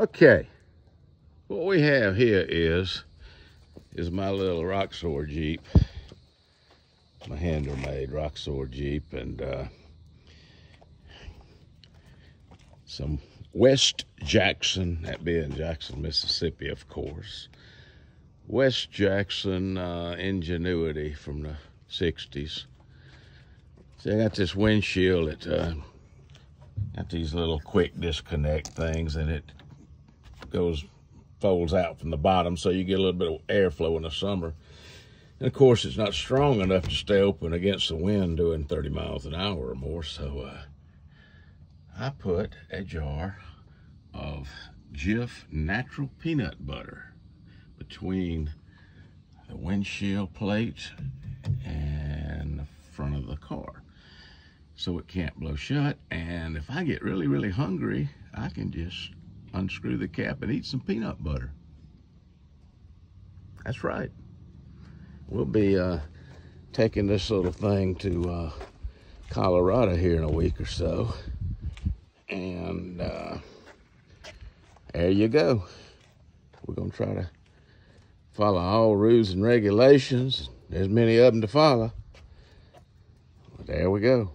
Okay, what we have here is is my little Roxor Jeep, my Mahindra made Roxor Jeep, and uh, some West Jackson, that being Jackson, Mississippi, of course. West Jackson uh, Ingenuity from the 60s. See, I got this windshield that uh, got these little quick disconnect things and it goes folds out from the bottom so you get a little bit of airflow in the summer. And of course, it's not strong enough to stay open against the wind doing 30 miles an hour or more. So uh, I put a jar of Jif natural peanut butter between the windshield plate and the front of the car so it can't blow shut. And if I get really, really hungry, I can just unscrew the cap and eat some peanut butter. That's right. We'll be uh, taking this little thing to uh, Colorado here in a week or so. And uh, there you go. We're going to try to follow all rules and regulations. There's many of them to follow. There we go.